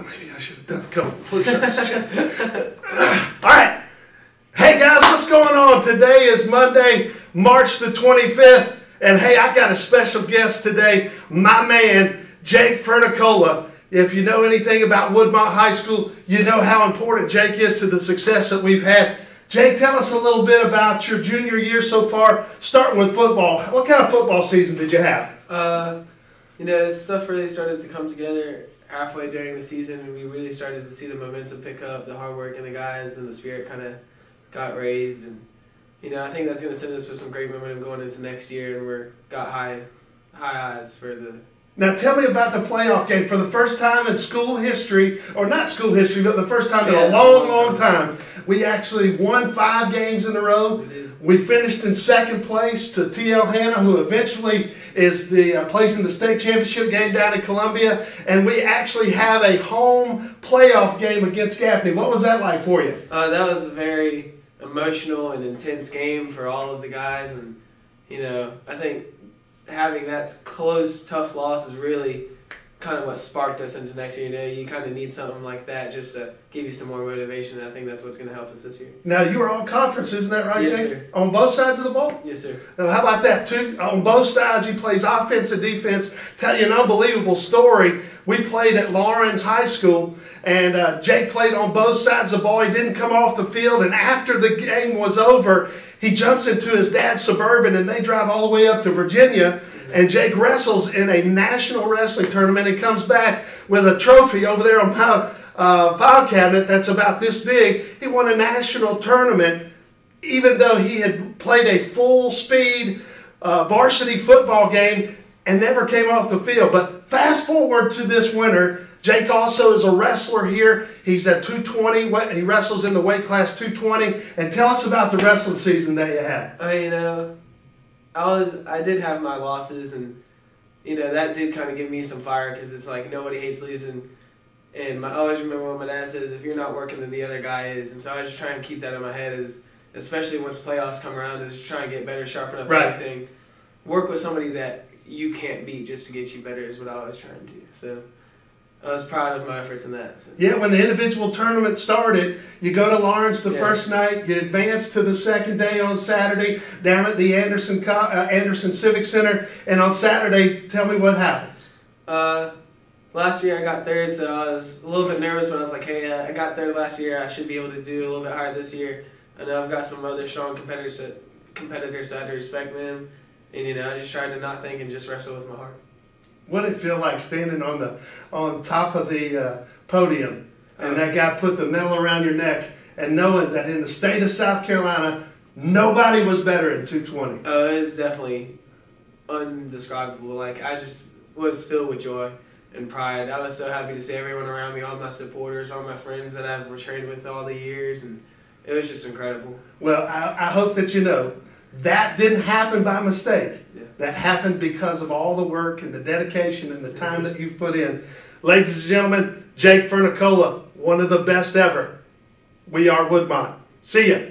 maybe I should have done a couple push-ups. All right. Hey guys, what's going on? Today is Monday, March the 25th. And hey, I got a special guest today, my man, Jake Fernicola. If you know anything about Woodmont High School, you know how important Jake is to the success that we've had. Jake, tell us a little bit about your junior year so far, starting with football. What kind of football season did you have? Uh, you know, stuff really started to come together halfway during the season, we really started to see the momentum pick up, the hard work in the guys, and the spirit kind of got raised. And you know, I think that's going to send us with some great momentum going into next year, and we're got high, high eyes for the. Now tell me about the playoff game for the first time in school history, or not school history, but the first time in a long, long time. We actually won five games in a row. We. We finished in second place to TL Hanna, who eventually is the uh, plays in the state championship game down in Columbia, and we actually have a home playoff game against Gaffney. What was that like for you? Uh, that was a very emotional and intense game for all of the guys, and you know, I think having that close, tough loss is really kind of what sparked us into next year. You know, you kind of need something like that just to give you some more motivation. And I think that's what's going to help us this year. Now you were on conference, isn't that right, Yes, Jake? sir. On both sides of the ball. Yes, sir. Now, how about that? Two on both sides, he plays offense and defense. Tell you an unbelievable story. We played at Laurens High School, and uh, Jake played on both sides of the ball. He didn't come off the field, and after the game was over, he jumps into his dad's suburban, and they drive all the way up to Virginia. And Jake wrestles in a national wrestling tournament and comes back with a trophy over there on my uh, file cabinet that's about this big. He won a national tournament even though he had played a full speed uh, varsity football game and never came off the field. But fast forward to this winter, Jake also is a wrestler here. He's at 220. He wrestles in the weight class 220. And tell us about the wrestling season that you had. I mean, uh, I was I did have my losses, and you know that did kind of give me some fire because it's like nobody hates losing. And my, I always remember what my dad says: if you're not working, then the other guy is. And so I just try and keep that in my head, is especially once playoffs come around, is just try and get better, sharpen up Right. everything, work with somebody that you can't beat just to get you better is what I always try and do. So I was proud of my efforts in that. So. Yeah, when the individual tournament started, you go to Laurens the Yeah. first night, you advance to the second day on Saturday down at the Anderson Co- uh, Anderson Civic Center, and on Saturday, tell me what happens. Uh, last year I got third, so I was a little bit nervous, but I was like, hey, uh, I got third last year. I should be able to do a little bit higher this year. I know I've got some other strong competitors, that, competitors, so I had to respect them. And you know, I just tried to not think and just wrestle with my heart. What did it feel like standing on the on top of the uh, podium, and that guy put the medal around your neck, and knowing that in the state of South Carolina, nobody was better in 220. Oh, it was definitely undescribable. Like I just was filled with joy and pride. I was so happy to see everyone around me, all my supporters, all my friends that I've trained with all the years, and it was just incredible. Well, I, I hope that you know that didn't happen by mistake. That happened because of all the work and the dedication and the time that you've put in. Ladies and gentlemen, Jake Fernicola, one of the best ever. We are Woodmont. See ya.